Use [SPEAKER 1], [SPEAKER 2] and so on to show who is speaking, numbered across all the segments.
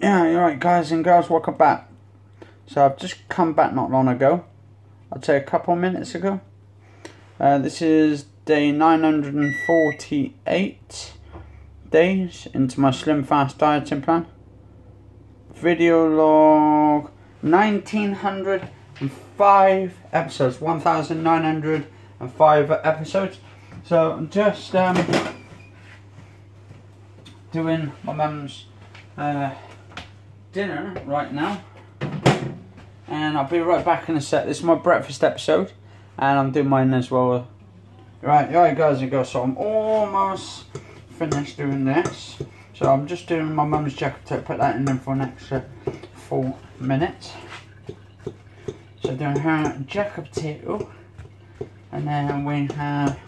[SPEAKER 1] Yeah, you're guys and girls. Welcome back. So I've just come back not long ago. I'd say a couple minutes ago. Uh, this is day 948 days into my slim fast dieting plan. Video log 1905 episodes, 1905 episodes. So I'm just um, doing my mum's uh, dinner right now. And I'll be right back in a sec. This is my breakfast episode. And I'm doing mine as well. Right, right guys and girls, so I'm almost finished doing this. So I'm just doing my mum's jacket to put that in there for an extra four minutes. So doing her jack potato. And then we have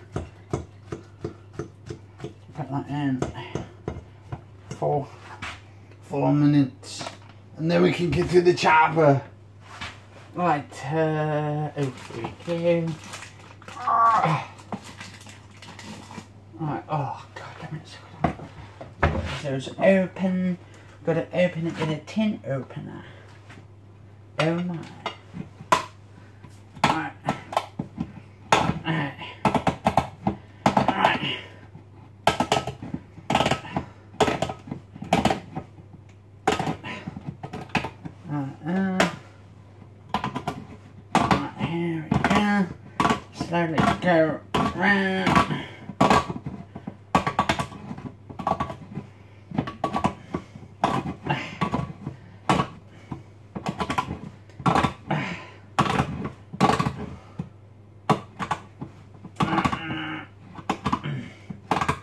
[SPEAKER 1] put that in for four minutes. And then we can get to the chopper. Right, uh, over we go. Ah. Right, oh god damn it. So it's open, gotta open it with a tin opener. Oh my. Right, uh, right, here we go. Slowly go round.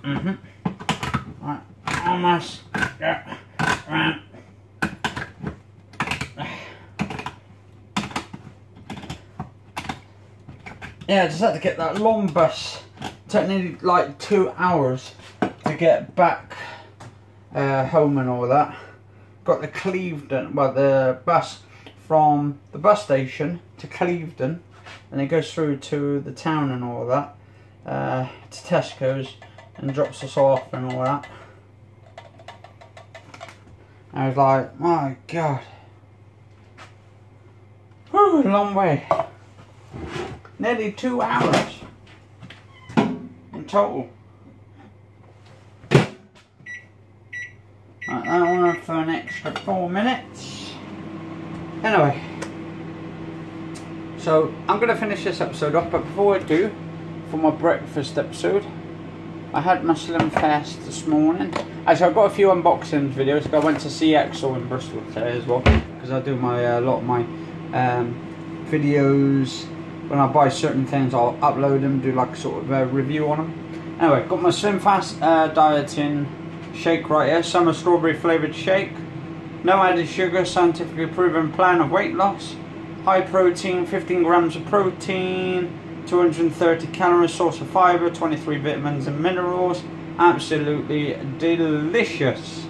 [SPEAKER 1] Mhm. Right, almost. Yeah. Right. Yeah, just had to get that long bus. Took nearly like two hours to get back uh, home and all that. Got the Clevedon, well, the bus from the bus station to Clevedon, and it goes through to the town and all that, uh, to Tesco's, and drops us off and all that. I was like, my god. Whew, long way. Nearly two hours in total. Right, that one for an extra four minutes. Anyway, so I'm going to finish this episode off, but before I do, for my breakfast episode, I had my Slim Fast this morning. Actually, I've got a few unboxing videos. I went to CXO in Bristol today as well, because I do my a uh, lot of my um, videos when I buy certain things, I'll upload them, do like sort of a review on them. Anyway, got my Slim Fast uh, dieting shake right here, summer strawberry flavoured shake. No added sugar, scientifically proven plan of weight loss. High protein, 15 grams of protein, 230 calories, source of fibre, 23 vitamins and minerals. Absolutely delicious.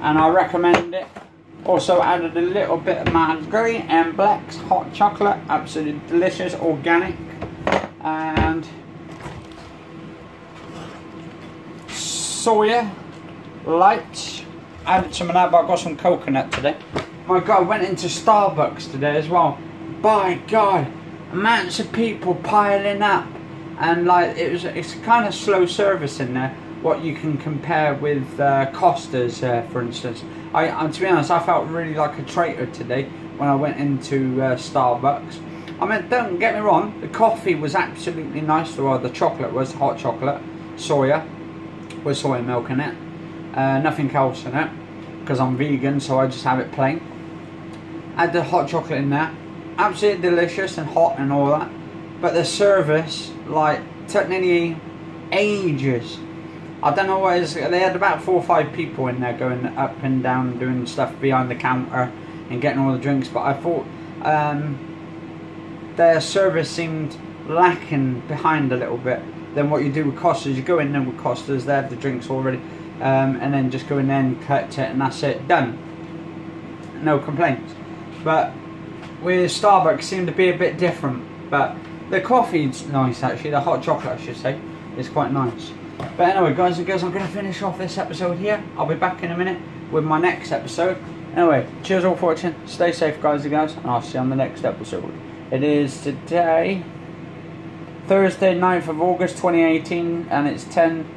[SPEAKER 1] And I recommend it. Also added a little bit of margarine and Black's hot chocolate, absolutely delicious, organic, and soya light. Added some of that, but I got some coconut today. My God, I went into Starbucks today as well. By God, amounts of people piling up, and like it was, it's kind of slow service in there. What you can compare with uh, Costa's, uh, for instance. I, uh, to be honest, I felt really like a traitor today when I went into uh, Starbucks. I mean, don't get me wrong, the coffee was absolutely nice, well, the chocolate was hot chocolate, soya, with soy milk in it. Uh, nothing else in it, because I'm vegan, so I just have it plain. Add the hot chocolate in there, absolutely delicious and hot and all that. But the service, like, took nearly ages I don't know what is. They had about four or five people in there going up and down doing stuff behind the counter and getting all the drinks. But I thought um, their service seemed lacking behind a little bit than what you do with Costas. You go in there with Costas, they have the drinks already, um, and then just go in there and collect it, and that's it, done. No complaints. But with Starbucks, seemed to be a bit different. But the coffee's nice actually. The hot chocolate, I should say, is quite nice. But anyway, guys and girls, I'm going to finish off this episode here. I'll be back in a minute. with my next episode. Anyway, cheers all for watching. Stay safe, guys and girls, and I'll see you on the next episode. It is today, Thursday, 9th of August 2018, and it's 10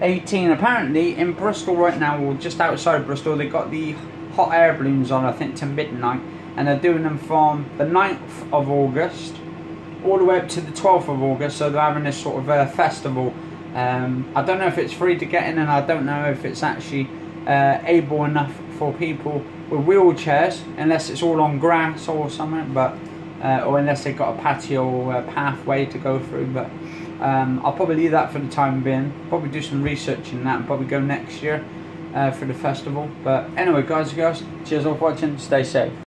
[SPEAKER 1] 18. Apparently, in Bristol right now, or just outside Bristol, they've got the hot air balloons on, I think, to midnight, and they're doing them from the 9th of August all the way up to the 12th of August, so they're having this sort of uh, festival. Um, I don't know if it's free to get in, and I don't know if it's actually uh, able enough for people with wheelchairs, unless it's all on grass or something, but uh, or unless they've got a patio uh, pathway to go through. But um, I'll probably leave that for the time being. Probably do some research in that and probably go next year uh, for the festival. But anyway, guys and girls, cheers all for watching. Stay safe.